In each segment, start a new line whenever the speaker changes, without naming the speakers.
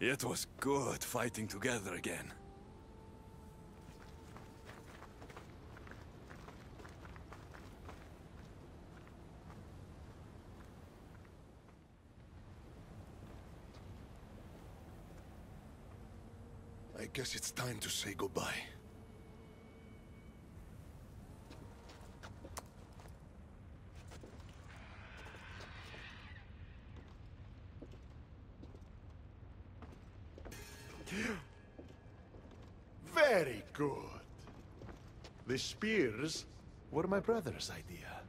It was good fighting together again.
I guess it's time to say goodbye. Very good. The spears were my brother's idea.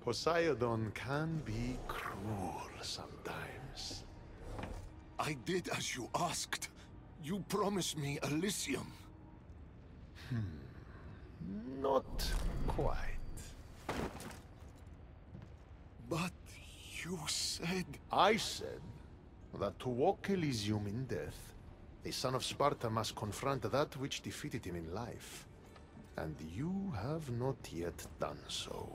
Poseidon can be cruel sometimes. I did as you asked. You promised me Elysium. Hmm. Not quite. But you said... I said that to walk Elysium in death, the son of Sparta must confront that which defeated him in life. And you have not yet done so.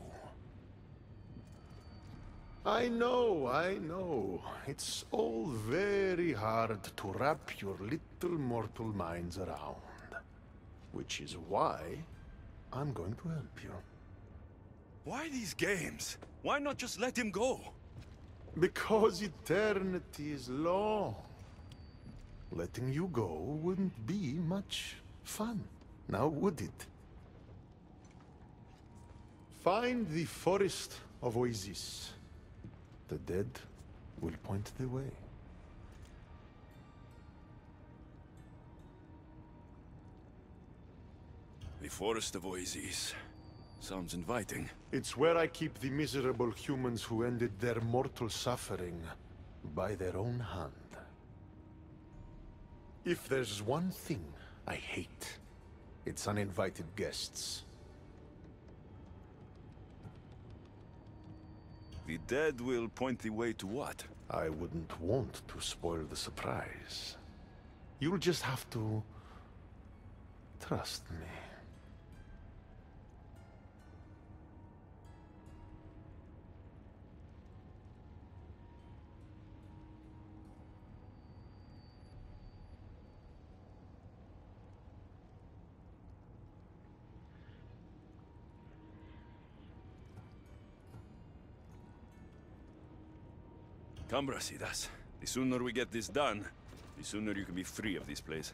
I know, I know. It's all very hard to wrap your little mortal minds around. Which is why I'm going to help you.
Why these games? Why not just let him go?
Because eternity is long. Letting you go wouldn't be much fun, now would it? Find the forest of Oizys. The dead will point the way.
The Forest of Oizys. Sounds inviting.
It's where I keep the miserable humans who ended their mortal suffering by their own hand. If there's one thing I hate, it's uninvited guests.
The dead will point the way to what?
I wouldn't want to spoil the surprise. You'll just have to... trust me.
Come, Brasidas. The sooner we get this done, the sooner you can be free of this place.